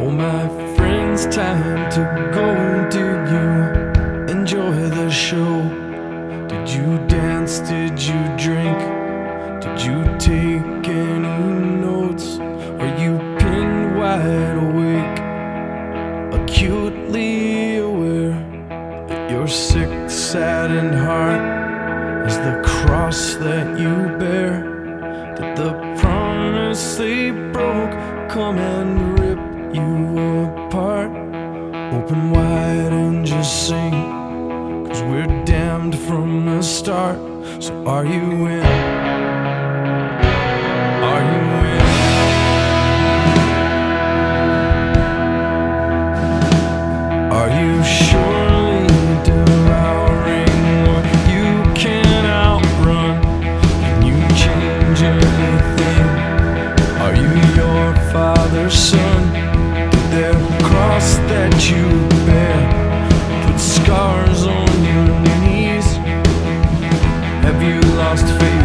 Oh, my friends, time to go. Did you enjoy the show? Did you dance? Did you drink? Did you take any notes? Are you pinned wide awake? Acutely aware that your sick, saddened heart is the cross that you bear. That the promise they broke come and you apart. Open wide and just sing. Cause we're damned from the start. So are you in? Are you in? Are you surely devouring what you can outrun? Can you change anything? Are you your father's son cross that you bear. Put scars on your knees. Have you lost faith?